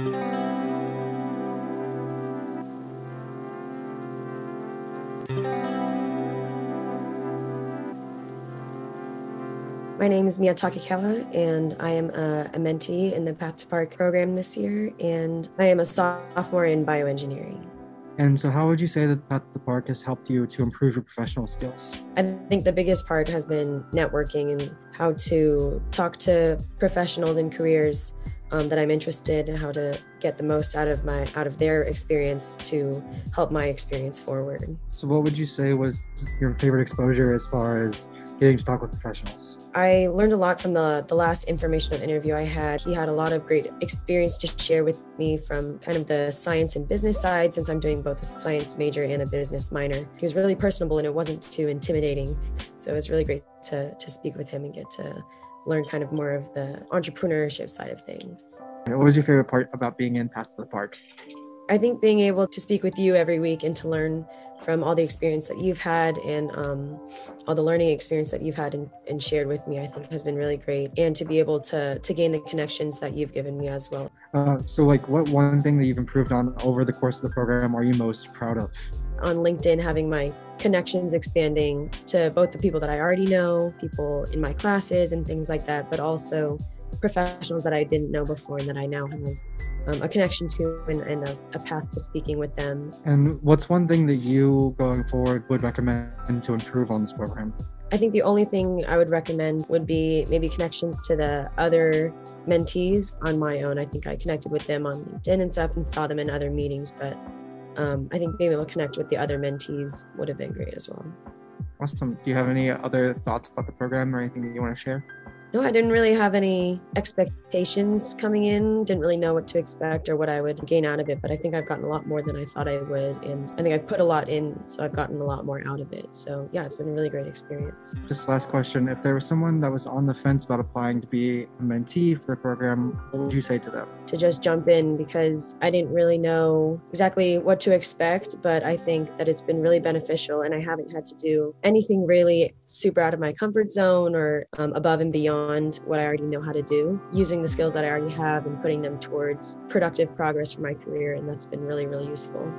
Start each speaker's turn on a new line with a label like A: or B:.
A: My name is Mia Takekawa, and I am a, a, mentee in the Path to Park program this year, and I am a sophomore in bioengineering.
B: And so, how would you say that Path to Park has helped you to improve your professional skills?
A: I think the biggest part has been networking and how to talk to professionals and careers um, that I'm interested in, how to get the most out of my out of their experience to help my experience forward.
B: So, what would you say was your favorite exposure as far as getting to talk with professionals?
A: I learned a lot from the, the last informational interview I had. He had a lot of great experience to share with me from kind of the science and business side, since I'm doing both a science major and a business minor. He was really personable and it wasn't too intimidating. So it was really great to, to speak with him and get to learn kind of more of the entrepreneurship side of things.
B: What was your favorite part about being in Path to the Park?
A: I think being able to speak with you every week and to learn from all the experience that you've had and um, all the learning experience that you've had and, and, shared with me, I think has been really great. And to be able to to gain the connections that you've given me as well.
B: Uh, so, like, what one thing that you've improved on over the course of the program are you most proud of?
A: On LinkedIn, having my connections expanding to both the people that I already know, people in my classes, and things like that, but also professionals that I didn't know before and that I now have um, a connection to and, and a, a, path to speaking with them.
B: And what's one thing that you going forward would recommend to improve on this program?
A: I think the only thing I would recommend would be maybe connections to the other mentees on my own. I think I connected with them on LinkedIn and stuff and saw them in other meetings, but um, I think being able to connect with the other mentees would have been great as well.
B: Awesome. Do you have any other thoughts about the program or anything that you want to share?
A: No, I didn't really have any expectations coming in. Didn't really know what to expect or what I would gain out of it. But I think I've gotten a lot more than I thought I would. And I think I've put a lot in, so I've gotten a lot more out of it. So yeah, it's been a really great experience.
B: Just last question. If there was someone that was on the fence about applying to be a mentee for the program, what would you say to them?
A: To just jump in because I didn't really know exactly what to expect. But I think that it's been really beneficial and I haven't had to do anything really super out of my comfort zone or um, above and beyond beyond what I already know how to do, using the skills that I already have and putting them towards productive progress for my career. And that's been really, really useful.